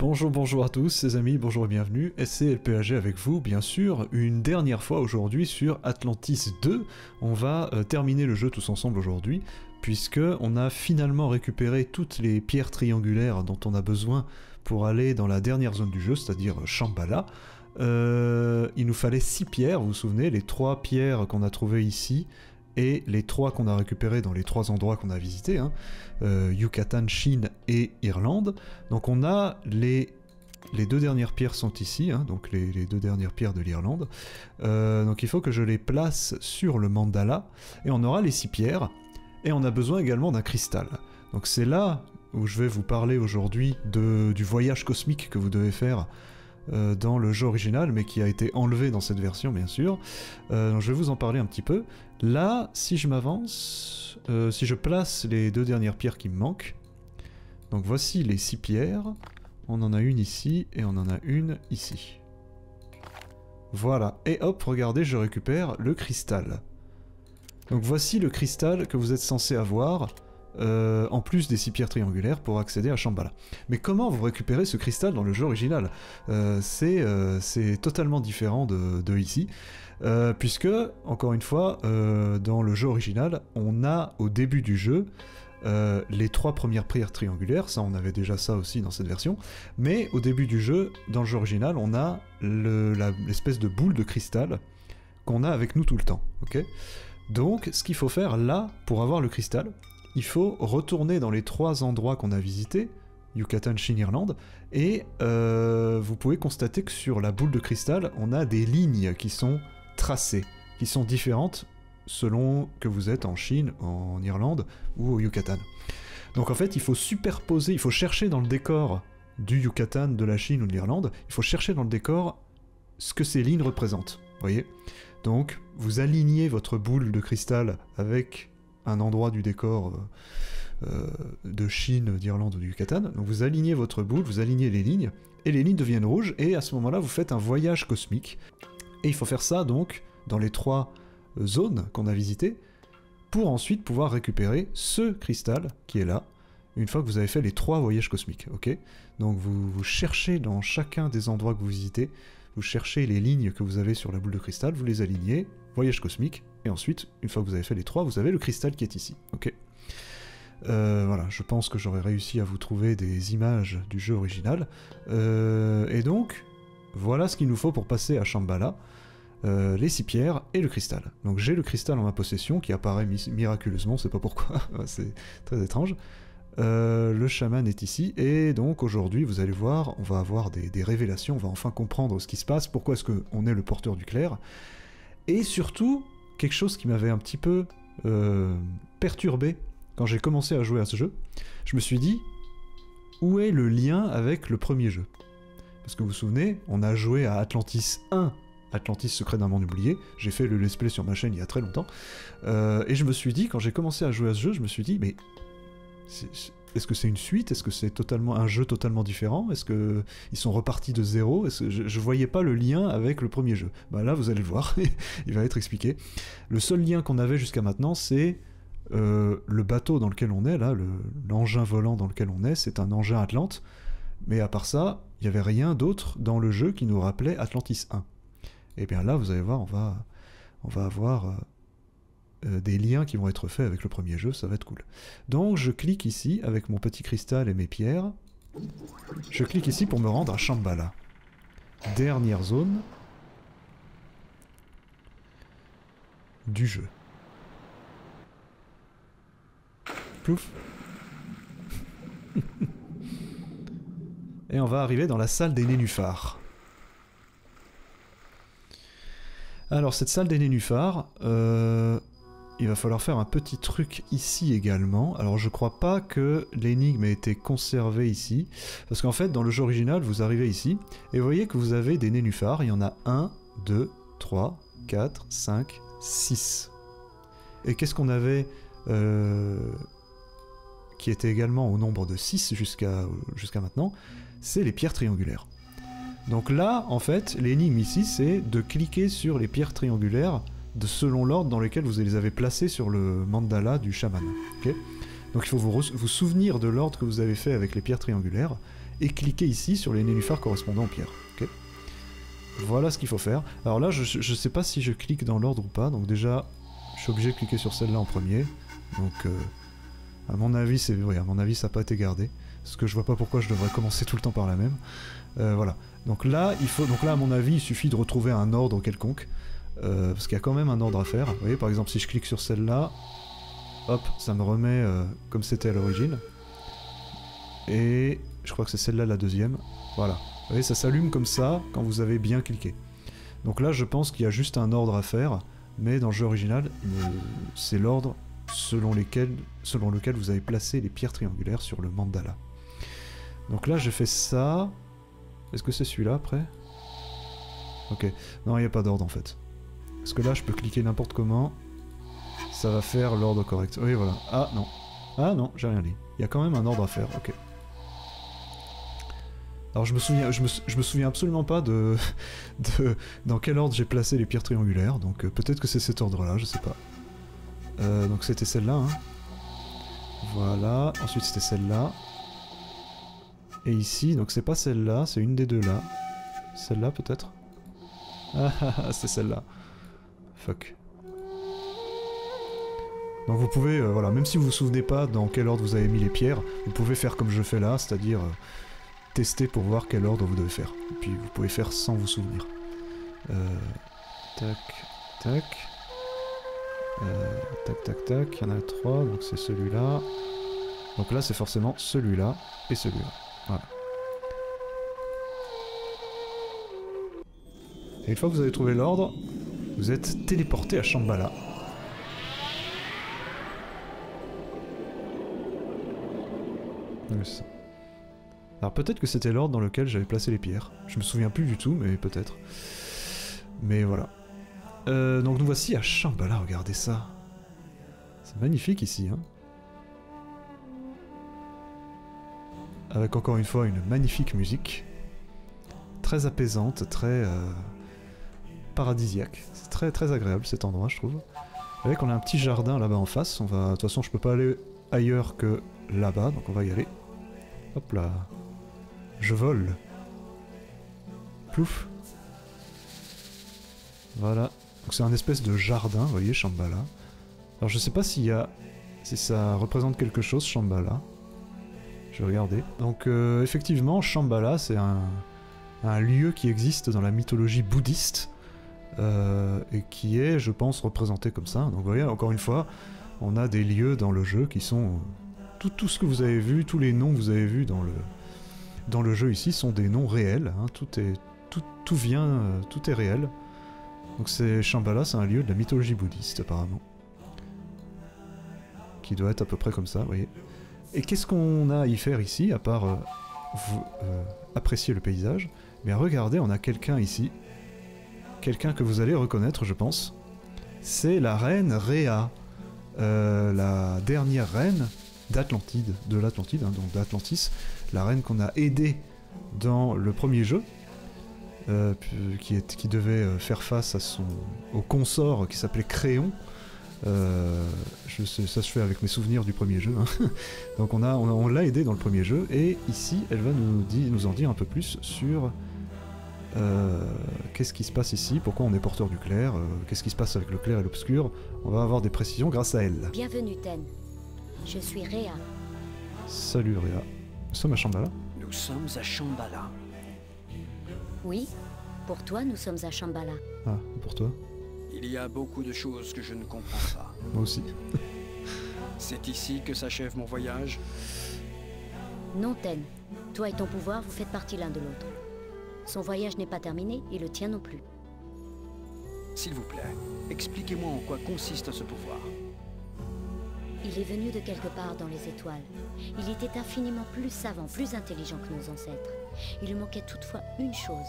Bonjour, bonjour à tous, ces amis, bonjour et bienvenue. SCLPAG avec vous, bien sûr, une dernière fois aujourd'hui sur Atlantis 2. On va euh, terminer le jeu tous ensemble aujourd'hui, puisque on a finalement récupéré toutes les pierres triangulaires dont on a besoin pour aller dans la dernière zone du jeu, c'est-à-dire Shambhala. Euh, il nous fallait 6 pierres, vous vous souvenez, les 3 pierres qu'on a trouvées ici, et les 3 qu'on a récupérées dans les 3 endroits qu'on a visités, hein, euh, Yucatan, Chine et Irlande. Donc on a les, les deux dernières pierres sont ici, hein, donc les, deux dernières pierres de l'Irlande. Euh, donc il faut que je les place sur le mandala, et on aura les 6 pierres, et on a besoin également d'un cristal. Donc c'est là où je vais vous parler aujourd'hui du voyage cosmique que vous devez faire euh, dans le jeu original, mais qui a été enlevé dans cette version, bien sûr. Euh, je vais vous en parler un petit peu. Là, si je m'avance, euh, si je place les deux dernières pierres qui me manquent, donc voici les six pierres. On en a une ici et on en a une ici. Voilà, et hop, regardez, je récupère le cristal. Donc voici le cristal que vous êtes censé avoir euh, en plus des six pierres triangulaires pour accéder à Shambhala. Mais comment vous récupérez ce cristal dans le jeu original? Euh, euh, C'est totalement différent de, ici, puisque, encore une fois, dans le jeu original, on a au début du jeu les trois premières pierres triangulaires, ça on avait déjà ça aussi dans cette version, mais au début du jeu, dans le jeu original, on a l'espèce de boule de cristal qu'on a avec nous tout le temps, donc, ce qu'il faut faire là, pour avoir le cristal, il faut retourner dans les trois endroits qu'on a visités, Yucatan, Chine, Irlande, et euh, vous pouvez constater que sur la boule de cristal, on a des lignes qui sont tracées, qui sont différentes selon que vous êtes en Chine, en Irlande ou au Yucatan. Donc en fait, il faut superposer, il faut chercher dans le décor du Yucatan, de la Chine ou de l'Irlande, il faut chercher dans le décor ce que ces lignes représentent. Voyez? Donc, vous alignez votre boule de cristal avec un endroit du décor euh, euh, de Chine, d'Irlande ou du Yucatan. Donc vous alignez votre boule, vous alignez les lignes, et les lignes deviennent rouges, et à ce moment-là, vous faites un voyage cosmique. Et il faut faire ça donc dans les trois zones qu'on a visitées, pour ensuite pouvoir récupérer ce cristal qui est là, une fois que vous avez fait les trois voyages cosmiques, ok? Donc vous, vous, cherchez dans chacun des endroits que vous visitez, vous cherchez les lignes que vous avez sur la boule de cristal, vous les alignez, voyage cosmique, et ensuite, une fois que vous avez fait les trois, vous avez le cristal qui est ici. Ok. Euh, voilà, je pense que j'aurais réussi à vous trouver des images du jeu original. Euh, et donc, voilà ce qu'il nous faut pour passer à Shambhala. Euh, les six pierres et le cristal. Donc j'ai le cristal en ma possession qui apparaît miraculeusement, c'est pas pourquoi, c'est très étrange. le chaman est ici, et donc aujourd'hui, vous allez voir, on va avoir des, des, révélations, on va enfin comprendre ce qui se passe, pourquoi est-ce qu'on est le porteur du clair, et surtout, quelque chose qui m'avait un petit peu euh, perturbé quand j'ai commencé à jouer à ce jeu. Je me suis dit, où est le lien avec le premier jeu? Parce que vous vous souvenez, on a joué à Atlantis 1, Atlantis Secret d'un monde oublié, j'ai fait le let's play sur ma chaîne il y a très longtemps, euh, et je me suis dit, quand j'ai commencé à jouer à ce jeu, je me suis dit, mais est-ce que c'est une suite? Est-ce que c'est totalement un jeu totalement différent? Est-ce que ils sont repartis de zéro? Je, ne voyais pas le lien avec le premier jeu Bah là, vous allez le voir, il va être expliqué. Le seul lien qu'on avait jusqu'à maintenant, c'est euh, le bateau dans lequel on est, là, l'engin volant dans lequel on est, c'est un engin Atlante. Mais à part ça, il n'y avait rien d'autre dans le jeu qui nous rappelait Atlantis 1. Et bien là, vous allez voir, on va, on avoir euh, euh, des liens qui vont être faits avec le premier jeu, ça va être cool. Donc je clique ici avec mon petit cristal et mes pierres. Je clique ici pour me rendre à Shambhala. Dernière zone du jeu. Plouf. et on va arriver dans la salle des nénuphars. Alors cette salle des nénuphars, euh, il va falloir faire un petit truc ici également. Alors je crois pas que l'énigme ait été conservée ici, parce qu'en fait dans le jeu original vous arrivez ici, et vous voyez que vous avez des nénuphars, il y en a 1, 2, 3, 4, 5, 6. Et qu'est-ce qu'on avait euh, qui était également au nombre de 6 jusqu'à jusqu'à maintenant? C'est les pierres triangulaires. Donc là, en fait, l'énigme ici, c'est de cliquer sur les pierres triangulaires selon l'ordre dans lequel vous les avez placés sur le mandala du chaman. Donc il faut vous, vous souvenir de l'ordre que vous avez fait avec les pierres triangulaires, et cliquer ici sur les nénuphars correspondant aux pierres. voilà ce qu'il faut faire. Alors là, je, ne sais pas si je clique dans l'ordre ou pas, donc déjà, je suis obligé de cliquer sur celle-là en premier. Donc, euh, à mon avis, c'est, à mon avis, ça n'a pas été gardé, parce que je vois pas pourquoi je devrais commencer tout le temps par la même. Euh, voilà. Donc là, il faut, donc là, à mon avis, il suffit de retrouver un ordre quelconque, euh, parce qu'il y a quand même un ordre à faire. Vous voyez, par exemple, si je clique sur celle-là, hop, ça me remet comme c'était à l'origine. Et je crois que c'est celle-là la deuxième. Voilà. Vous voyez, ça s'allume comme ça quand vous avez bien cliqué. Donc là, je pense qu'il y a juste un ordre à faire, mais dans le jeu original, c'est l'ordre selon, selon lequel vous avez placé les pierres triangulaires sur le mandala. Donc là, j'ai fait ça. Est-ce que c'est celui-là après? Ok. Non, il n'y a pas d'ordre en fait. Parce que là, je peux cliquer n'importe comment. Ça va faire l'ordre correct. Oui, voilà. Ah non. Ah non, j'ai rien dit. Il y a quand même un ordre à faire. Ok. Alors je me souviens, je me, souviens absolument pas de, dans quel ordre j'ai placé les pierres triangulaires, donc euh, peut-être que c'est cet ordre-là, je sais pas. Euh, donc c'était celle-là, hein. Voilà, ensuite c'était celle-là. Et ici, donc c'est pas celle-là, c'est une des deux là. Celle-là peut-être Ah ah ah, c'est celle-là. Fuck. Donc vous pouvez, euh, voilà, même si vous vous souvenez pas dans quel ordre vous avez mis les pierres, vous pouvez faire comme je fais là, c'est-à-dire tester pour voir quel ordre vous devez faire. Et puis vous pouvez faire sans vous souvenir. Euh, tac, tac. Euh, tac, tac, tac. Il y en a trois, donc c'est celui-là. Donc là, c'est forcément celui-là et celui-là. Voilà. Et une fois que vous avez trouvé l'ordre, vous êtes téléporté à Shambhala. Alors peut-être que c'était l'ordre dans lequel j'avais placé les pierres. Je me souviens plus du tout, mais peut-être. Mais voilà. Euh, donc nous voici à Shambhala, regardez ça. C'est magnifique ici, hein. Avec encore une fois une magnifique musique. Très apaisante, très euh, paradisiaque. C'est très très agréable cet endroit, je trouve. Avec on a un petit jardin là-bas en face. De toute façon, je peux pas aller ailleurs que là-bas, donc on va y aller. Hop là. Je vole. Plouf. Voilà. Donc c'est un espèce de jardin, vous voyez, Shambhala. Alors je sais pas s'il y a... si ça représente quelque chose, Shambhala. Je vais regarder. Donc euh, effectivement, Shambhala, c'est un, lieu qui existe dans la mythologie bouddhiste. Euh, et qui est, je pense, représenté comme ça. Donc vous voyez, encore une fois, on a des lieux dans le jeu qui sont... Tout, ce que vous avez vu, tous les noms que vous avez vus dans le, dans le jeu ici sont des noms réels. Hein. Tout, est, tout, tout vient, euh, tout est réel. Donc c'est Shambhala, c'est un lieu de la mythologie bouddhiste apparemment. Qui doit être à peu près comme ça, vous voyez. Et qu'est-ce qu'on a à y faire ici, à part euh, apprécier le paysage? Mais regardez, on a quelqu'un ici. Quelqu'un que vous allez reconnaître, je pense. C'est la reine Rhea. la dernière reine d'Atlantide, de l'Atlantide, hein, donc d'Atlantis, la reine qu'on a aidée dans le premier jeu, euh, qui, devait euh, faire face au consort qui s'appelait Créon. Euh, ça se fait avec mes souvenirs du premier jeu. Hein. Donc on, l'a aidé dans le premier jeu et ici elle va nous en dire un peu plus sur qu'est-ce qui se passe ici, pourquoi on est porteur du clair, qu'est-ce qui se passe avec le clair et l'obscur? On va avoir des précisions grâce à elle. Bienvenue Ten. Je suis Réa. Salut Réa. Nous sommes à Shambhala Nous sommes à Shambhala. Oui, pour toi, nous sommes à Shambhala. Ah, pour toi? Il y a beaucoup de choses que je ne comprends pas. Moi aussi. C'est ici que s'achève mon voyage? Non, Ten. Toi et ton pouvoir, vous faites partie l'un de l'autre. Son voyage n'est pas terminé et le tien non plus. S'il vous plaît, expliquez-moi en quoi consiste ce pouvoir. Il est venu de quelque part dans les étoiles. Il était infiniment plus savant, plus intelligent que nos ancêtres. Il lui manquait toutefois une chose,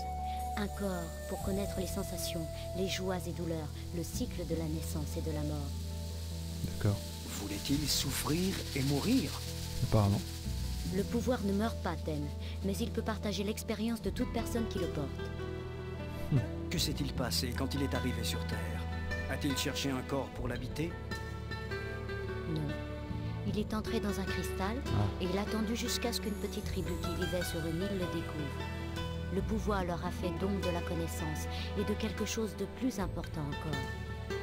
un corps pour connaître les sensations, les joies et douleurs, le cycle de la naissance et de la mort. D'accord. Voulait-il souffrir et mourir? Apparemment. Le pouvoir ne meurt pas, Ten, mais il peut partager l'expérience de toute personne qui le porte. Hmm. Que s'est-il passé quand il est arrivé sur Terre A-t-il cherché un corps pour l'habiter non. Il Il est entré dans un cristal Ah. et il a attendu jusqu'à ce qu'une petite tribu qui vivait sur une île le découvre. Le pouvoir leur a fait don de la connaissance et de quelque chose de plus important encore,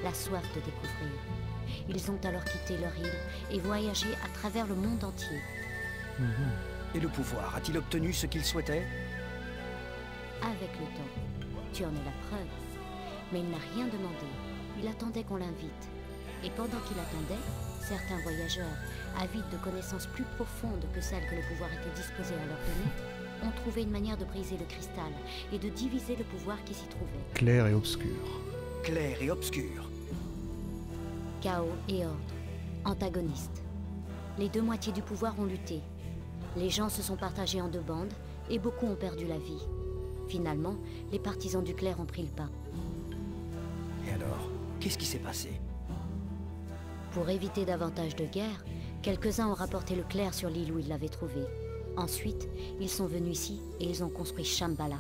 la soif de découvrir. Ils ont alors quitté leur île et voyagé à travers le monde entier. Et le pouvoir a-t-il obtenu ce qu'il souhaitait? Avec le temps, tu en es la preuve. Mais il n'a rien demandé. Il attendait qu'on l'invite. Et pendant qu'il attendait, certains voyageurs, avides de connaissances plus profondes que celles que le pouvoir était disposé à leur donner, ont trouvé une manière de briser le cristal et de diviser le pouvoir qui s'y trouvait. Clair et obscur. Clair et obscur. Chaos et ordre, antagonistes. Les deux moitiés du pouvoir ont lutté. Les gens se sont partagés en deux bandes et beaucoup ont perdu la vie. Finalement, les partisans du clair ont pris le pas. Et alors, qu'est-ce qui s'est passé? Pour éviter davantage de guerre, quelques-uns ont rapporté le clair sur l'île où ils l'avaient trouvé. Ensuite, ils sont venus ici et ils ont construit Shambhala.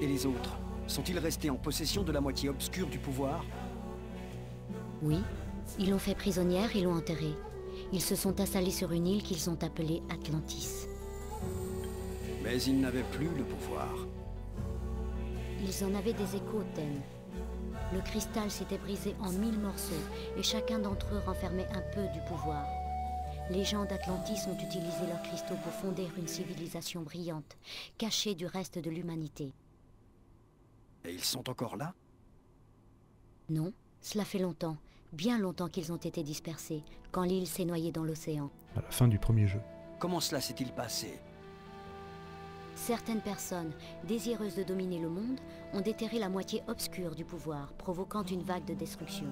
Et les autres Sont-ils restés en possession de la moitié obscure du pouvoir? Oui, ils l'ont fait prisonnière et l'ont enterrée. Ils se sont installés sur une île qu'ils ont appelée Atlantis. Mais ils n'avaient plus le pouvoir. Ils en avaient des échos, Ten. Le cristal s'était brisé en mille morceaux et chacun d'entre eux renfermait un peu du pouvoir. Les gens d'Atlantis ont utilisé leurs cristaux pour fonder une civilisation brillante, cachée du reste de l'humanité. Et ils sont encore là? Non, cela fait longtemps, bien longtemps qu'ils ont été dispersés, quand l'île s'est noyée dans l'océan. À la fin du premier jeu. Comment cela s'est-il passé? Certaines personnes, désireuses de dominer le monde, ont déterré la moitié obscure du pouvoir, provoquant une vague de destruction.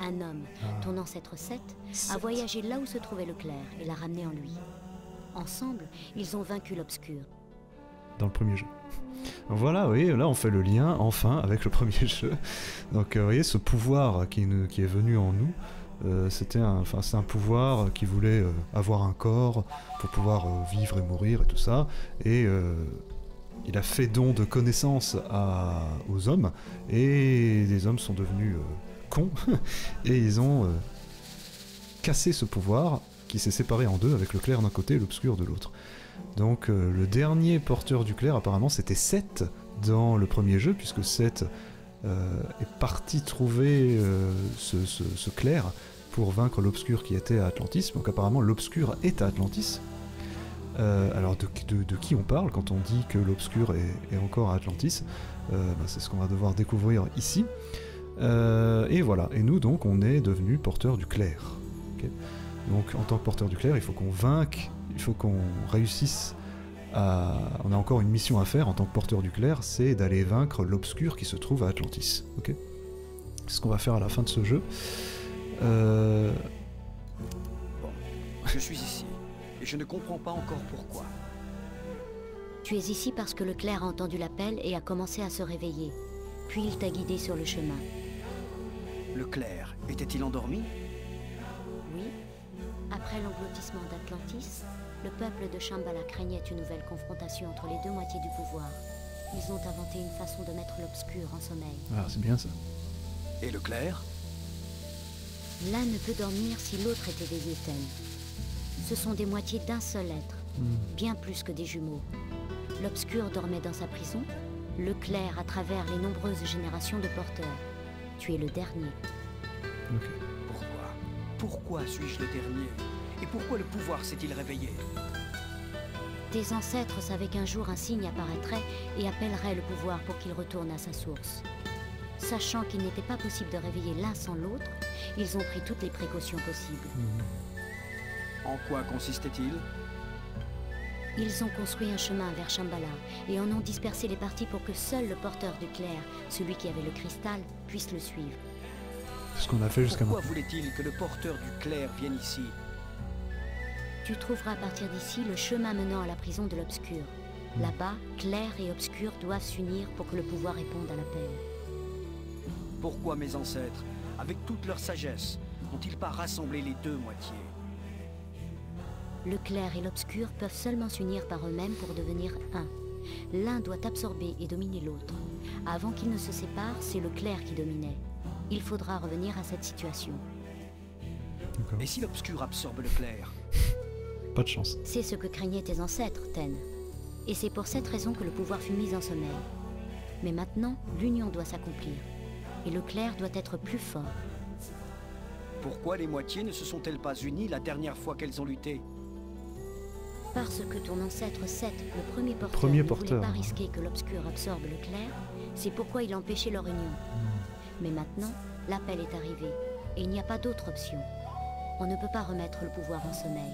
Un homme, ton ancêtre Seth, a voyagé là où se trouvait le clair et l'a ramené en lui. Ensemble, ils ont vaincu l'obscur. Dans le premier jeu. Voilà, oui, là on fait le lien enfin avec le premier jeu. Donc euh, vous voyez, ce pouvoir qui, est venu en nous, euh, c'était un, un pouvoir qui voulait euh, avoir un corps pour pouvoir vivre et mourir et tout ça. Et il a fait don de connaissances aux hommes, et les hommes sont devenus cons, et ils ont cassé ce pouvoir qui s'est séparé en deux avec le clair d'un côté et l'obscur de l'autre. Donc euh, le dernier porteur du clair apparemment c'était Seth dans le premier jeu puisque Seth euh, est parti trouver euh, ce, clair pour vaincre l'obscur qui était à Atlantis. Donc apparemment l'obscur est à Atlantis. Alors de, qui on parle quand on dit que l'obscur est, encore à Atlantis? Bah, C'est ce qu'on va devoir découvrir ici. Et voilà, et nous donc on est devenus porteurs du clair. Donc en tant que porteur du clair, il faut qu'on vainque, il faut qu'on réussisse à... On a encore une mission à faire en tant que porteur du clair, c'est d'aller vaincre l'obscur qui se trouve à Atlantis. Ok? C'est ce qu'on va faire à la fin de ce jeu. Euh, Je suis ici, et je ne comprends pas encore pourquoi. Tu es ici parce que le clair a entendu l'appel et a commencé à se réveiller. Puis il t'a guidé sur le chemin. Le clair était-il endormi? Après l'engloutissement d'Atlantis, le peuple de Shambhala craignait une nouvelle confrontation entre les deux moitiés du pouvoir. Ils ont inventé une façon de mettre l'obscur en sommeil. Ah, c'est bien ça. Et le clair? L'un ne peut dormir si l'autre est éveillé, Ten. Ce sont des moitiés d'un seul être, bien plus que des jumeaux. L'obscur dormait dans sa prison, le clair à travers les nombreuses générations de porteurs. Tu es le dernier. Ok. Pourquoi? Pourquoi suis-je le dernier? Et pourquoi le pouvoir s'est-il réveillé Tes ancêtres savaient qu'un jour un signe apparaîtrait et appellerait le pouvoir pour qu'il retourne à sa source. Sachant qu'il n'était pas possible de réveiller l'un sans l'autre, ils ont pris toutes les précautions possibles. En quoi consistait-il Ils ont construit un chemin vers Shambhala et en ont dispersé les parties pour que seul le porteur du clair, celui qui avait le cristal, puisse le suivre. C'est ce qu'on a fait jusqu'à Pourquoi maintenant. voulait-il que le porteur du clair vienne ici Tu trouveras à partir d'ici le chemin menant à la prison de l'obscur. Là-bas, clair et obscur doivent s'unir pour que le pouvoir réponde à l'appel. Pourquoi mes ancêtres, avec toute leur sagesse, n'ont-ils pas rassemblé les deux moitiés? Le clair et l'obscur peuvent seulement s'unir par eux-mêmes pour devenir un. L'un doit absorber et dominer l'autre. Avant qu'ils ne se séparent, c'est le clair qui dominait. Il faudra revenir à cette situation. Et si l'obscur absorbe le clair? Pas de chance. C'est ce que craignaient tes ancêtres, Ten. Et c'est pour cette raison que le pouvoir fut mis en sommeil. Mais maintenant, l'union doit s'accomplir. Et le clair doit être plus fort. Pourquoi les moitiés ne se sont-elles pas unies la dernière fois qu'elles ont lutté? Parce que ton ancêtre Seth, le premier porteur, Premier ne porteur. voulait pas risquer que l'obscur absorbe le clair, c'est pourquoi il empêchait leur union. Mais maintenant, l'appel est arrivé, et il n'y a pas d'autre option. On ne peut pas remettre le pouvoir en sommeil.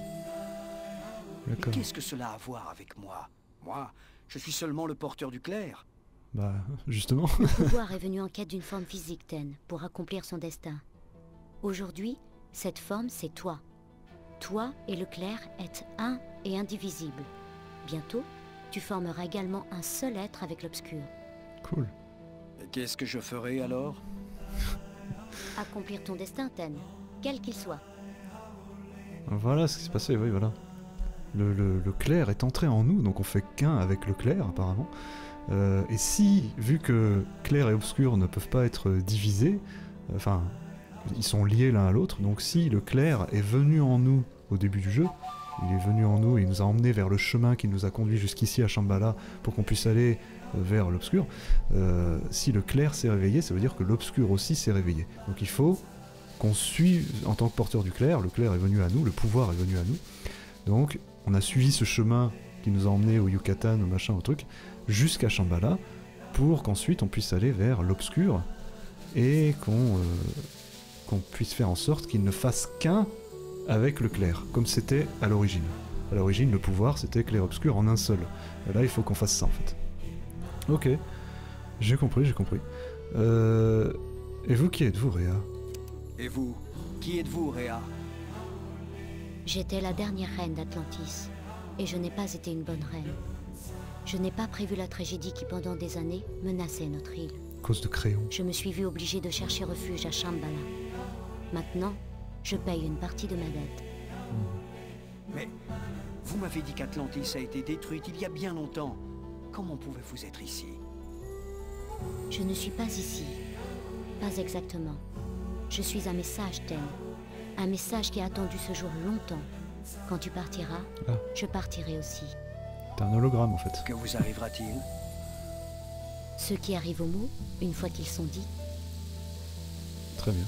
Mais qu'est-ce que cela a à voir avec moi? Moi, je suis seulement le porteur du clair. Bah, justement. Le pouvoir est venu en quête d'une forme physique, Ten, pour accomplir son destin. Aujourd'hui, cette forme, c'est toi. Toi et le clair êtes un et indivisible. Bientôt, tu formeras également un seul être avec l'obscur. cool. Et Qu'est-ce que je ferai alors? Accomplir ton destin, Ten, quel qu'il soit. Voilà ce qui s'est passé, oui, voilà. Le, clair est entré en nous, donc on fait qu'un avec le clair, apparemment. Euh, et si, vu que clair et obscur ne peuvent pas être divisés, euh, enfin, ils sont liés l'un à l'autre, donc si le clair est venu en nous au début du jeu, il est venu en nous il nous a emmenés vers le chemin qui nous a conduit jusqu'ici à Shambhala pour qu'on puisse aller euh, vers l'obscur, si le clair s'est réveillé, ça veut dire que l'obscur aussi s'est réveillé. Donc il faut qu'on suive, en tant que porteur du clair, le clair est venu à nous, le pouvoir est venu à nous. Donc on a suivi ce chemin qui nous a emmenés au Yucatan, au machin, au truc, jusqu'à Shambhala, pour qu'ensuite on puisse aller vers l'obscur et qu'on euh, puisse faire en sorte qu'il ne fasse qu'un avec le clair, comme c'était à l'origine. À l'origine, le pouvoir, c'était clair-obscur en un seul. Là, il faut qu'on fasse ça, en fait. Ok, j'ai compris, j'ai compris. Euh, Et vous, qui êtes-vous, Réa? Et vous? Qui êtes-vous, Réa? J'étais la dernière reine d'Atlantis, et je n'ai pas été une bonne reine. Je n'ai pas prévu la tragédie qui, pendant des années, menaçait notre île. Cause de crayon. Je me suis vue obligée de chercher refuge à Shambhala. Maintenant, je paye une partie de ma dette. Mais vous m'avez dit qu'Atlantis a été détruite il y a bien longtemps. Comment pouvez-vous être ici? Je ne suis pas ici. Pas exactement. Je suis un message, Ten. Un message qui a attendu ce jour longtemps. Quand tu partiras, Ah. je partirai aussi. T'es un hologramme, en fait. Que vous arrivera-t-il? Ceux qui arrivent au mot, une fois qu'ils sont dits, Très bien.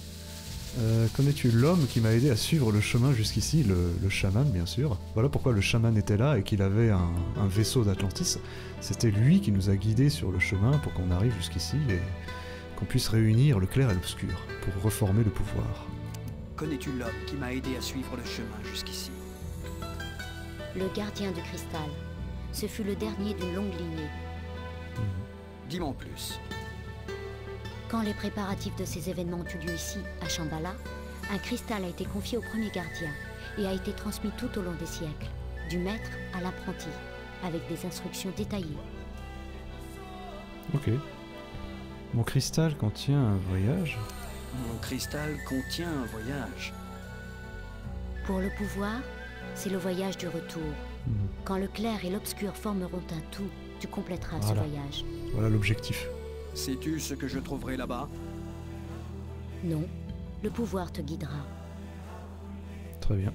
Euh, Connais-tu l'homme qui m'a aidé à suivre le chemin jusqu'ici, le, le chaman bien sûr Voilà pourquoi le chaman était là et qu'il avait un, un vaisseau d'Atlantis. C'était lui qui nous a guidés sur le chemin pour qu'on arrive jusqu'ici et qu'on puisse réunir le clair et l'obscur pour reformer le pouvoir. Connais-tu l'homme qui m'a aidé à suivre le chemin jusqu'ici le gardien du cristal. Ce fut le dernier d'une longue lignée. Dis-moi en plus. Quand les préparatifs de ces événements ont eu lieu ici, à Shambhala, un cristal a été confié au premier gardien et a été transmis tout au long des siècles, du maître à l'apprenti, avec des instructions détaillées. Ok. Mon cristal contient un voyage. Mon cristal contient un voyage. Pour le pouvoir, c'est le voyage du retour. Mhm. Quand le clair et l'obscur formeront un tout, tu compléteras Voilà. ce voyage. Voilà l'objectif. Sais-tu ce que je trouverai là-bas? Non, le pouvoir te guidera. Très bien.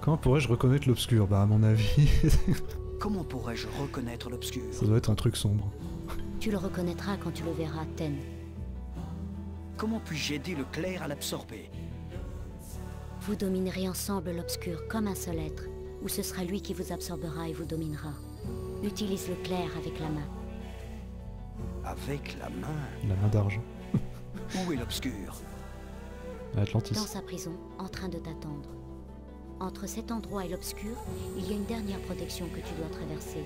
Quand pourrais-je reconnaître l'obscur? Bah à mon avis, Comment pourrais-je reconnaître l'obscur? ça doit être un truc sombre. Tu le reconnaîtras quand tu le verras, Ten. Comment puis-je aider le clair à l'absorber Vous dominerez ensemble l'obscur comme un seul être, ou ce sera lui qui vous absorbera et vous dominera. Utilise le clair avec la main. Avec la main La main d'argent. Où est l'obscur À Atlantis. Dans sa prison, en train de t'attendre. Entre cet endroit et l'obscur, il y a une dernière protection que tu dois traverser.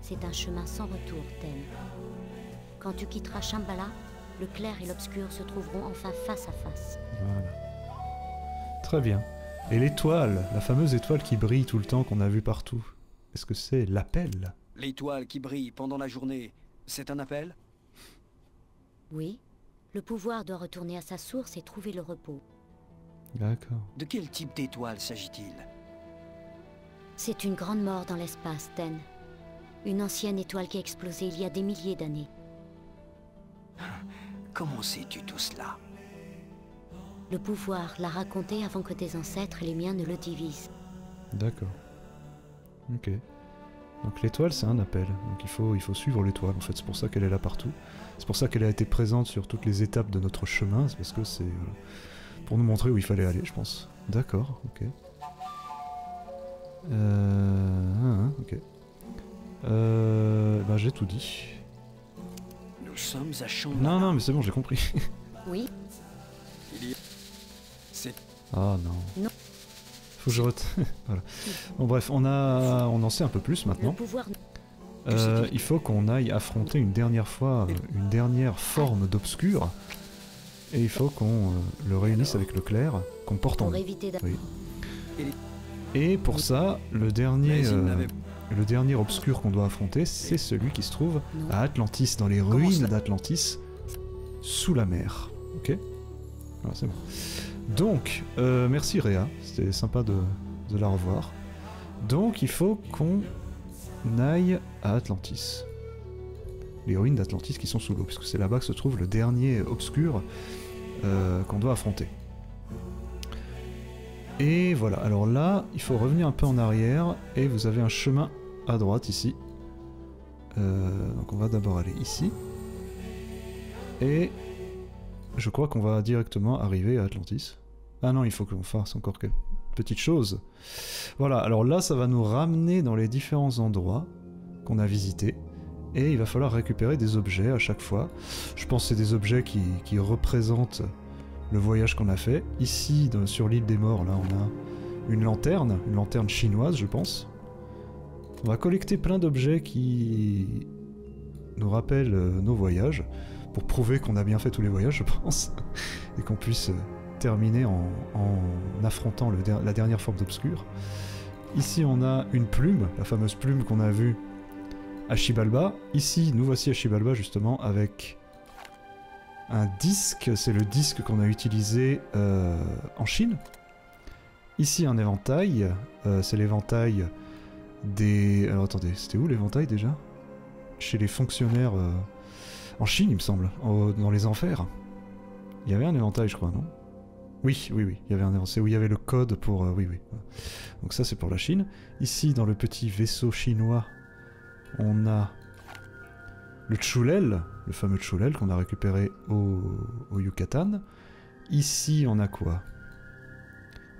C'est un chemin sans retour, Ten. Quand tu quitteras Shambhala, le clair et l'obscur se trouveront enfin face à face. Voilà. Très bien. Et l'étoile, la fameuse étoile qui brille tout le temps qu'on a vue partout, est-ce que c'est l'appel? L'étoile qui brille pendant la journée, c'est un appel? Oui, le pouvoir doit retourner à sa source et trouver le repos. D'accord. De quel type d'étoile s'agit-il? C'est une grande mort dans l'espace, Ten. Une ancienne étoile qui a explosé il y a des milliers d'années. Comment sais-tu tout cela? Le pouvoir l'a raconté avant que tes ancêtres et les miens ne le divisent. D'accord. Ok. Donc l'étoile, c'est un appel. Donc il faut, il faut suivre l'étoile. En fait, c'est pour ça qu'elle est là partout. C'est pour ça qu'elle a été présente sur toutes les étapes de notre chemin. C'est parce que c'est euh, pour nous montrer où il fallait aller, je pense. D'accord. Ok. Euh, ah, ah, ok. Euh, ben j'ai tout dit. Nous sommes à champ. Non, non, mais c'est bon, j'ai compris. Oui, Il y a- C'est Ah non. Non. Faut que je ret... voilà. Bon bref, on a, on en sait un peu plus maintenant. pouvoir... Euh, il faut qu'on aille affronter une dernière fois euh, une dernière forme d'obscur. Et il faut qu'on euh, le réunisse avec le clair, qu'on porte en nous. Oui. Et pour ça, le dernier, euh, le dernier obscur qu'on doit affronter, c'est celui qui se trouve à Atlantis, dans les ruines d'Atlantis, sous la mer. Ok Voilà, c'est bon. Donc, euh, merci Réa, c'était sympa de, de la revoir. Donc, il faut qu'on aille à Atlantis. Les ruines d'Atlantis qui sont sous l'eau, puisque c'est là-bas que se trouve le dernier obscur euh, qu'on doit affronter. Et voilà, alors là, il faut revenir un peu en arrière, et vous avez un chemin à droite ici. Euh, donc on va d'abord aller ici. Et je crois qu'on va directement arriver à Atlantis. Ah non, il faut qu'on fasse encore quelques petites choses. Voilà, alors là, ça va nous ramener dans les différents endroits qu'on a visités. Et il va falloir récupérer des objets à chaque fois. Je pense que c'est des objets qui, représentent le voyage qu'on a fait. Ici, sur l'île des morts, là, on a une lanterne, une lanterne chinoise, je pense. On va collecter plein d'objets qui nous rappellent euh, nos voyages, pour prouver qu'on a bien fait tous les voyages, je pense, et qu'on puisse euh, terminer en, affrontant la dernière forme d'obscur. Ici, on a une plume, la fameuse plume qu'on a vue à Chibalba. Ici, nous voici à Chibalba, justement, avec un disque, c'est le disque qu'on a utilisé euh, en Chine. Ici, un éventail, c'est l'éventail des... Alors attendez, c'était où l'éventail déjà? Chez les fonctionnaires euh, en Chine, il me semble, dans les enfers. Il y avait un éventail, je crois, non? Oui, oui, oui, il y avait un éventail. Où il y avait le code pour... euh, oui, oui. Donc ça, c'est pour la Chine. Ici, dans le petit vaisseau chinois, on a le Chulel, le fameux Chulel qu'on a récupéré au, Yucatan. Ici, on a quoi?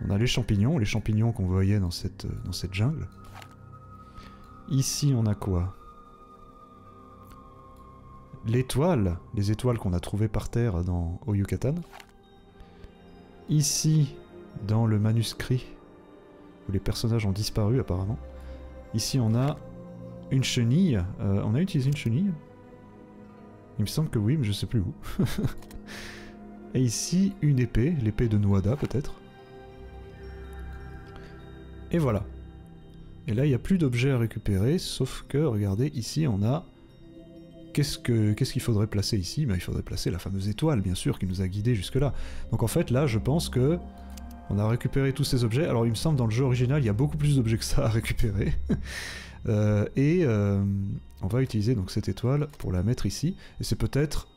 On a les champignons, les champignons qu'on voyait dans cette, euh, dans cette jungle. Ici, on a quoi? L'étoile, les étoiles qu'on a trouvées par terre dans, au Yucatan. Ici, dans le manuscrit, où les personnages ont disparu apparemment. Ici, on a une chenille. Euh, on a utilisé une chenille? Il me semble que oui, mais je sais plus où. Et ici, une épée, l'épée de Nuada peut-être. Et voilà. Et là, il n'y a plus d'objets à récupérer, sauf que, regardez, ici, on a... Qu'est-ce que qu'est-ce qu'il faudrait placer ici? Ben, Il faudrait placer la fameuse étoile, bien sûr, qui nous a guidés jusque-là. Donc en fait, là, je pense que on a récupéré tous ces objets. Alors, il me semble, dans le jeu original, il y a beaucoup plus d'objets que ça à récupérer. Euh, et euh, on va utiliser donc cette étoile pour la mettre ici. Et c'est peut-être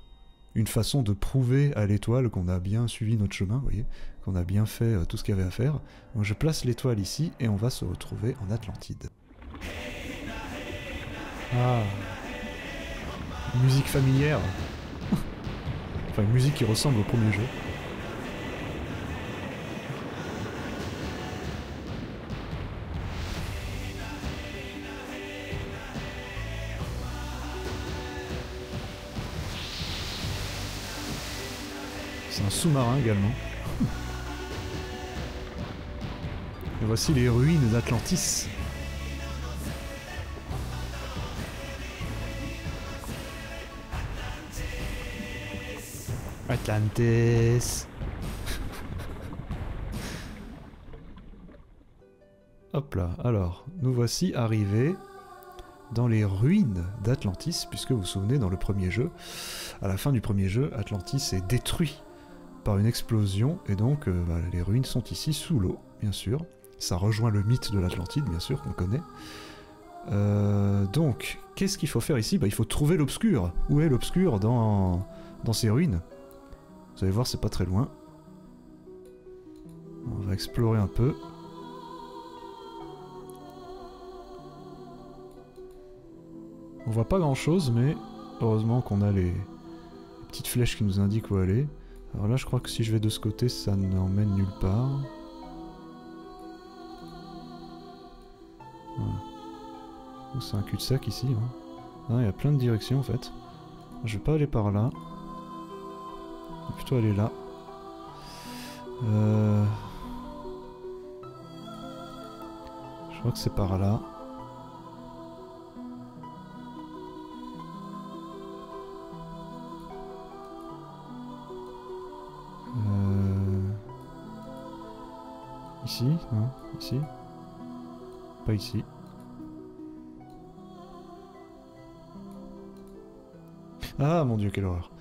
une façon de prouver à l'étoile qu'on a bien suivi notre chemin, vous voyez, qu'on a bien fait euh, tout ce qu'il y avait à faire. Je place l'étoile ici et on va se retrouver en Atlantide. Ah. Musique familière. enfin, musique qui ressemble au premier jeu. C'est un sous-marin également. Voici les ruines d'Atlantis. Atlantis. Hop là, alors, nous voici arrivés dans les ruines d'Atlantis, puisque vous vous souvenez, dans le premier jeu, à la fin du premier jeu, Atlantis est détruit par une explosion, et donc euh, bah, les ruines sont ici sous l'eau, bien sûr. Ça rejoint le mythe de l'Atlantide, bien sûr, qu'on connaît. Euh, donc, qu'est-ce qu'il faut faire ici? Bah, Il faut trouver l'obscur. Où est l'obscur dans, dans ces ruines? Vous allez voir, c'est pas très loin. On va explorer un peu. On voit pas grand chose, mais heureusement qu'on a les petites flèches qui nous indiquent où aller. Alors là, je crois que si je vais de ce côté, ça n'emmène nulle part. Oh, c'est un cul-de-sac ici. Hein. Ah, il y a plein de directions en fait. Je vais pas aller par là. Je vais plutôt aller là. Euh... Je crois que c'est par là. Euh... Ici Non? Ici? Pas ici. Ah mon dieu, quelle horreur.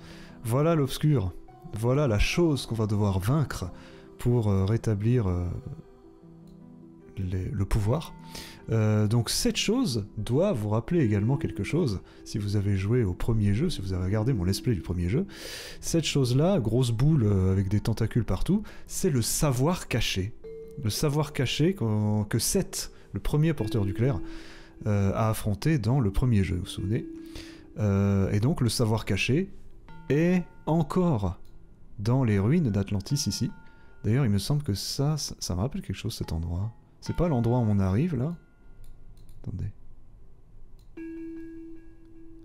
Voilà l'obscur. Voilà la chose qu'on va devoir vaincre pour euh, rétablir euh, le pouvoir. Euh, donc cette chose doit vous rappeler également quelque chose, si vous avez joué au premier jeu, si vous avez regardé mon let's play du premier jeu. Cette chose-là, grosse boule avec des tentacules partout, c'est le savoir caché. Le savoir caché que Seth, le premier porteur du clair, a affronté dans le premier jeu, vous vous souvenez? Euh, et donc le savoir caché est encore dans les ruines d'Atlantis ici. D'ailleurs, il me semble que ça, ça, me rappelle quelque chose cet endroit. C'est pas l'endroit où on arrive là? Attendez.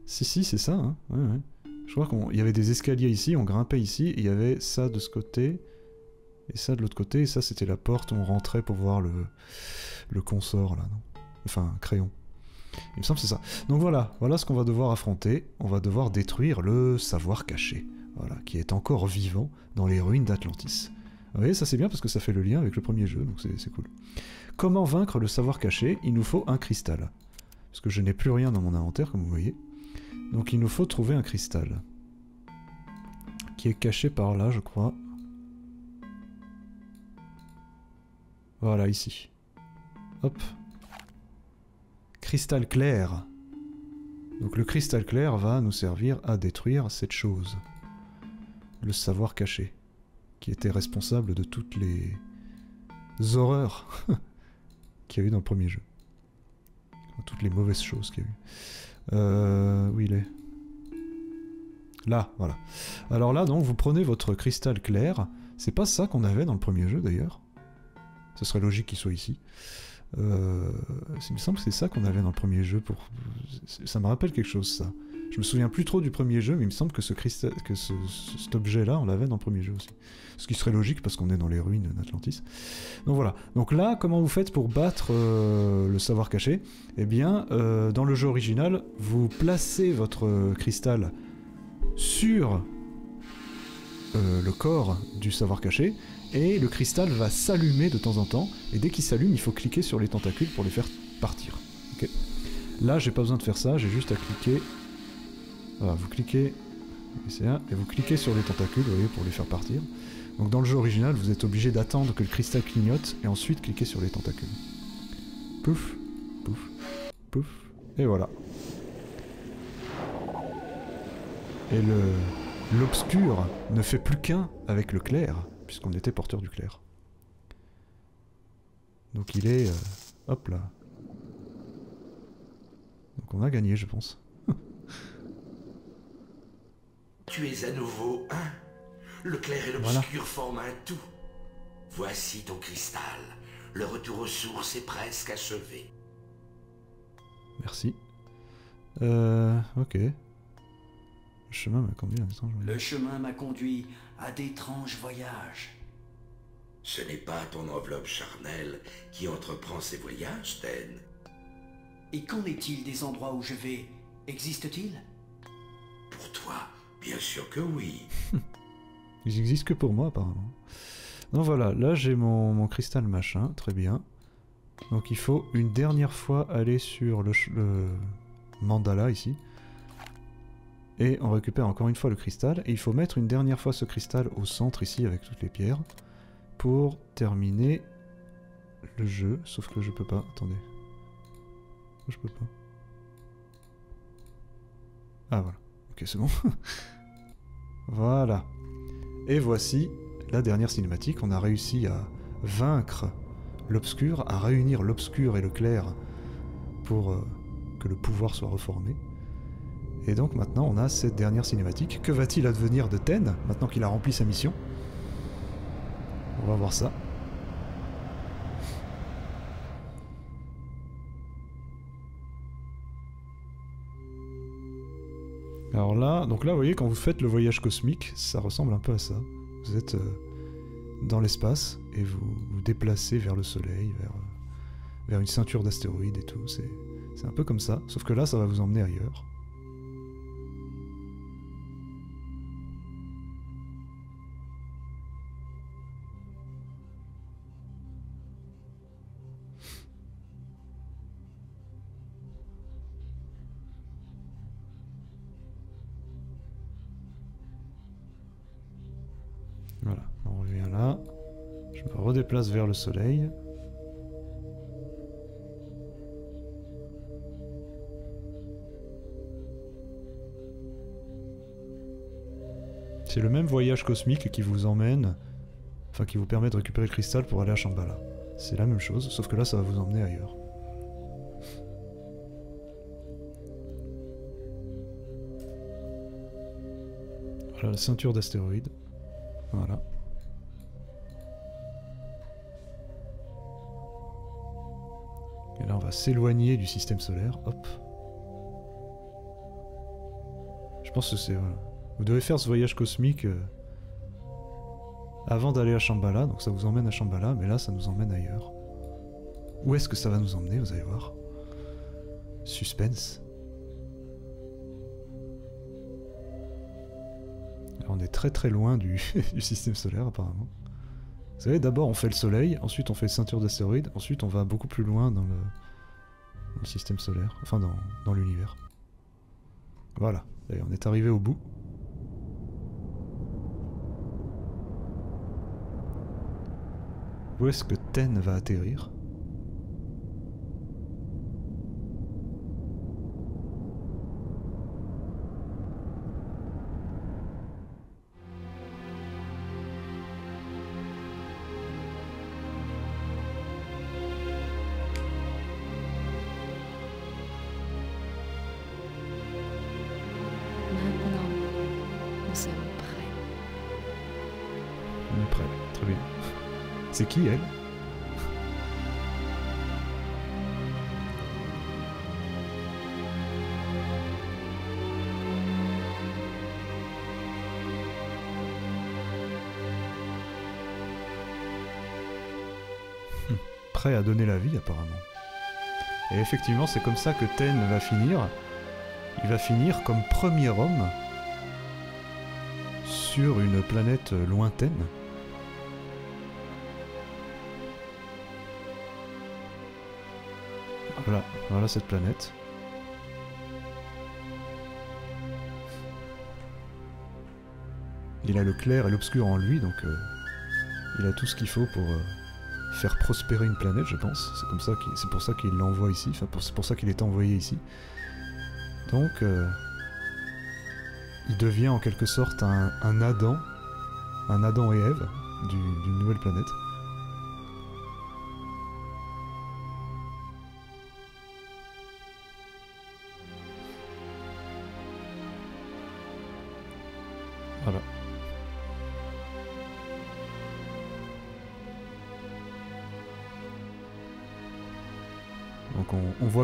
Si, si, c'est ça. Hein. Je crois qu'il y avait des escaliers ici, on grimpait ici, et il y avait ça de ce côté, et ça de l'autre côté, et ça c'était la porte où on rentrait pour voir le, le consort là, non? Enfin, crayon. Il me semble que c'est ça. Donc voilà, voilà ce qu'on va devoir affronter. On va devoir détruire le savoir caché, voilà, qui est encore vivant dans les ruines d'Atlantis. Vous voyez, ça c'est bien parce que ça fait le lien avec le premier jeu, donc c'est cool. Comment vaincre le savoir caché? Il nous faut un cristal. Parce que je n'ai plus rien dans mon inventaire, comme vous voyez. Donc il nous faut trouver un cristal. Qui est caché par là, je crois. Voilà, ici. Hop, cristal clair. Donc le cristal clair va nous servir à détruire cette chose. Le savoir caché. Qui était responsable de toutes les horreurs qu'il y a eu dans le premier jeu. Toutes les mauvaises choses qu'il y a eu. Euh, où il est? Là, voilà. Alors là, donc, vous prenez votre cristal clair. C'est pas ça qu'on avait dans le premier jeu, d'ailleurs. Ce serait logique qu'il soit ici. Euh, il me semble que c'est ça qu'on avait dans le premier jeu. Pour... Ça me rappelle quelque chose, ça. Je me souviens plus trop du premier jeu, mais il me semble que, ce cristal, que ce, cet objet-là, on l'avait dans le premier jeu aussi. Ce qui serait logique parce qu'on est dans les ruines d'Atlantis. Donc voilà. Donc là, comment vous faites pour battre euh, le savoir caché? Eh bien, euh, dans le jeu original, vous placez votre cristal sur euh, le corps du savoir caché et le cristal va s'allumer de temps en temps, et dès qu'il s'allume, il faut cliquer sur les tentacules pour les faire partir. Là, j'ai pas besoin de faire ça, j'ai juste à cliquer. Voilà, vous cliquez, et vous cliquez sur les tentacules, vous voyez, pour les faire partir. Donc dans le jeu original, vous êtes obligé d'attendre que le cristal clignote, et ensuite cliquer sur les tentacules. Pouf, pouf, pouf, et voilà. Et le l'obscur ne fait plus qu'un avec le clair puisqu'on était porteur du clair. Donc il est... Euh, hop là. Donc on a gagné, je pense. tu es à nouveau un. Le clair et l'obscur forment un tout. Voici ton cristal. Le retour aux sources est presque achevé. Merci. Euh... Ok. Le chemin m'a conduit à Le chemin m'a conduit à d'étranges voyages. Ce n'est pas ton enveloppe charnelle qui entreprend ces voyages, Ten. Et qu'en est-il des endroits où je vais? Existe-t-il? Pour toi, bien sûr que oui. Ils existent que pour moi, apparemment. Donc voilà, là j'ai mon, mon, cristal machin, très bien. Donc il faut une dernière fois aller sur le, le mandala ici. Et on récupère encore une fois le cristal. Et il faut mettre une dernière fois ce cristal au centre ici avec toutes les pierres. Pour terminer le jeu. Sauf que je peux pas. Attendez. Je peux pas. Ah voilà. Ok c'est bon. voilà. Et voici la dernière cinématique. On a réussi à, vaincre l'obscur, à réunir l'obscur et le clair pour euh, que le pouvoir soit reformé. Et donc maintenant on a cette dernière cinématique. Que va-t-il advenir de Ten maintenant qu'il a rempli sa mission? On va voir ça. Alors là, donc là, vous voyez, quand vous faites le voyage cosmique, ça ressemble un peu à ça. Vous êtes euh, dans l'espace et vous vous déplacez vers le Soleil, vers, euh, vers une ceinture d'astéroïdes et tout. C'est un peu comme ça, sauf que là, ça va vous emmener ailleurs. Je me redéplace vers le soleil. C'est le même voyage cosmique qui vous emmène, enfin qui vous permet de récupérer le cristal pour aller à Shambhala. C'est la même chose, sauf que là ça va vous emmener ailleurs. Voilà la ceinture d'astéroïdes. Voilà. S'éloigner du système solaire. Hop. Je pense que c'est... Voilà. Vous devez faire ce voyage cosmique euh, avant d'aller à Shambhala. Donc ça vous emmène à Shambhala, mais là, ça nous emmène ailleurs. Où est-ce que ça va nous emmener Vous allez voir? Suspense. on est très très loin du, système solaire apparemment. Vous savez, d'abord on fait le Soleil, ensuite on fait ceinture d'astéroïdes, ensuite on va beaucoup plus loin dans le, système solaire, enfin dans, l'univers. Voilà, on est arrivé au bout. Où est-ce que Ten va atterrir? Elle Prêt à donner la vie apparemment. Et effectivement, c'est comme ça que Ten va finir. Il va finir comme premier homme sur une planète lointaine. Voilà, cette planète. Il a le clair et l'obscur en lui, donc euh, il a tout ce qu'il faut pour euh, faire prospérer une planète, je pense. C'est comme ça, c'est pour ça qu'il l'envoie ici. Enfin, c'est pour ça qu'il est envoyé ici. Donc, euh, il devient en quelque sorte un, Adam, un Adam et Ève d'une nouvelle planète.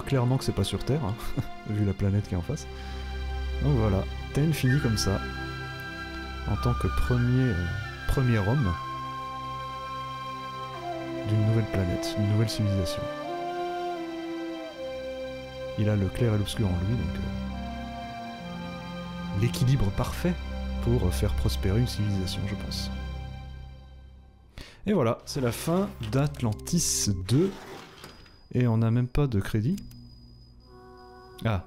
Clairement que c'est pas sur Terre, hein, vu la planète qui est en face. Donc voilà, Ten finit comme ça, en tant que premier, euh, premier homme d'une nouvelle planète, d'une nouvelle civilisation. Il a le clair et l'obscur en lui, donc euh, l'équilibre parfait pour faire prospérer une civilisation, je pense. Et voilà, c'est la fin d'Atlantis 2. Et on n'a même pas de crédit. Ah,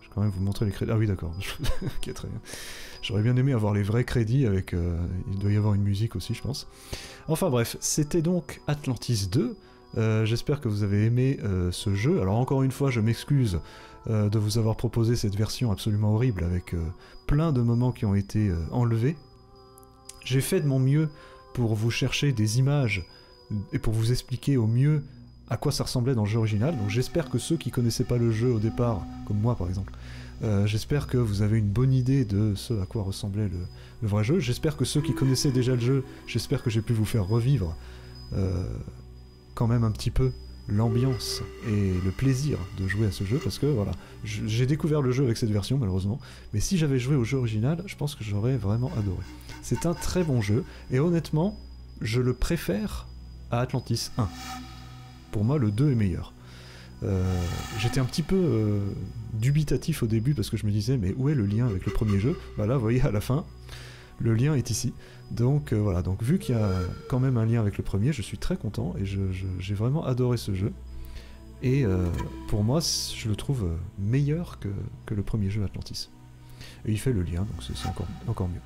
je vais quand même vous montrer les crédits. Ah oui, d'accord. J'aurais bien aimé avoir les vrais crédits avec. Euh, il doit y avoir une musique aussi, je pense. Enfin bref, c'était donc Atlantis 2. Euh, j'espère que vous avez aimé euh, ce jeu. Alors encore une fois, je m'excuse de vous avoir proposé cette version absolument horrible avec plein de moments qui ont été enlevés. J'ai fait de mon mieux pour vous chercher des images et pour vous expliquer au mieux à quoi ça ressemblait dans le jeu original. Donc j'espère que ceux qui connaissaient pas le jeu au départ, comme moi par exemple, euh, j'espère que vous avez une bonne idée de ce à quoi ressemblait le, vrai jeu. J'espère que ceux qui connaissaient déjà le jeu, j'espère que j'ai pu vous faire revivre euh, quand même un petit peu l'ambiance et le plaisir de jouer à ce jeu parce que voilà, j'ai découvert le jeu avec cette version malheureusement, mais si j'avais joué au jeu original, je pense que j'aurais vraiment adoré. C'est un très bon jeu et honnêtement, je le préfère à Atlantis 1. Pour moi, le 2 est meilleur. Euh, j'étais un petit peu euh, dubitatif au début parce que je me disais mais où est le lien avec le premier jeu? Bah là, vous voyez à la fin, le lien est ici. Donc euh, voilà, donc vu qu'il y a quand même un lien avec le premier, je suis très content et j'ai vraiment adoré ce jeu. Et pour moi, je le trouve meilleur que, le premier jeu Atlantis. Et il fait le lien, donc c'est encore, encore mieux.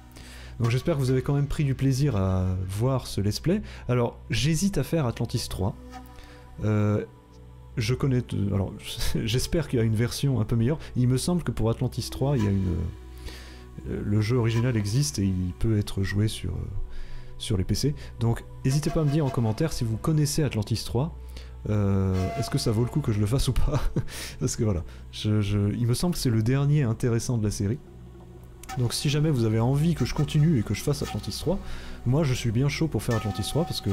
Donc j'espère que vous avez quand même pris du plaisir à voir ce let's play. Alors j'hésite à faire Atlantis 3. Euh, je connais. Alors, j'espère qu'il y a une version un peu meilleure. Il me semble que pour Atlantis 3, il y a une. Euh, le jeu original existe et il peut être joué sur, euh, sur les PC. Donc, n'hésitez pas à me dire en commentaire si vous connaissez Atlantis 3. Est-ce que ça vaut le coup que je le fasse ou pas Parce que voilà, il me semble que c'est le dernier intéressant de la série. Donc si jamais vous avez envie que je continue et que je fasse Atlantis 3, moi je suis bien chaud pour faire Atlantis 3 parce que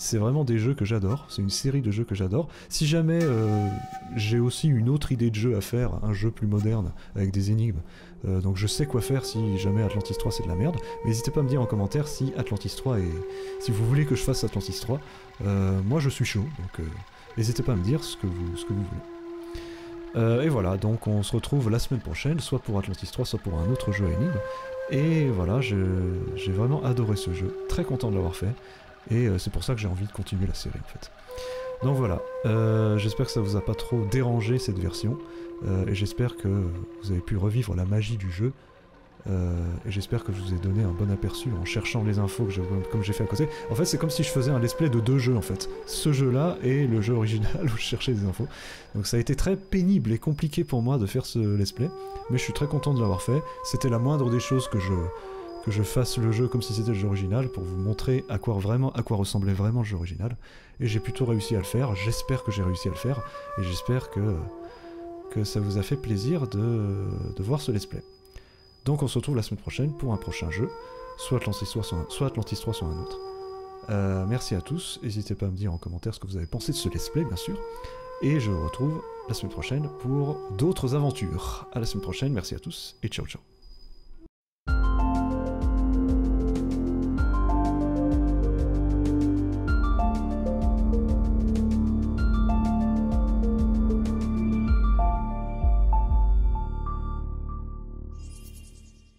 c'est vraiment des jeux que j'adore, c'est une série de jeux que j'adore. Si jamais euh, j'ai aussi une autre idée de jeu à faire, un jeu plus moderne avec des énigmes, euh, donc je sais quoi faire si jamais Atlantis 3 c'est de la merde, mais n'hésitez pas à me dire en commentaire si Atlantis 3 est... si vous voulez que je fasse Atlantis 3, euh, moi je suis chaud, donc n'hésitez pas à me dire ce que vous, ce que vous voulez. et voilà, donc on se retrouve la semaine prochaine, soit pour Atlantis 3, soit pour un autre jeu à énigmes. Et voilà, j'ai vraiment adoré ce jeu, très content de l'avoir fait. Et euh, c'est pour ça que j'ai envie de continuer la série en fait. Donc voilà, euh, j'espère que ça vous a pas trop dérangé cette version, euh, et j'espère que vous avez pu revivre la magie du jeu, et j'espère que je vous ai donné un bon aperçu en cherchant les infos que comme j'ai fait à côté. En fait, c'est comme si je faisais un let's play de deux jeux en fait, ce jeu-là et le jeu original où je cherchais des infos. Donc ça a été très pénible et compliqué pour moi de faire ce let's play, mais je suis très content de l'avoir fait. C'était la moindre des choses que je que je fasse le jeu comme si c'était le jeu original pour vous montrer à quoi vraiment à quoi ressemblait vraiment le jeu original. Et j'ai plutôt réussi à le faire. J'espère que j'ai réussi à le faire. Et j'espère que ça vous a fait plaisir de, de, voir ce let's play. Donc on se retrouve la semaine prochaine pour un prochain jeu soit Atlantis 3 soit, soit, Atlantis 3, soit un autre. Euh, merci à tous. N'hésitez pas à me dire en commentaire ce que vous avez pensé de ce let's play bien sûr. Et je vous retrouve la semaine prochaine pour d'autres aventures. À la semaine prochaine. Merci à tous et ciao ciao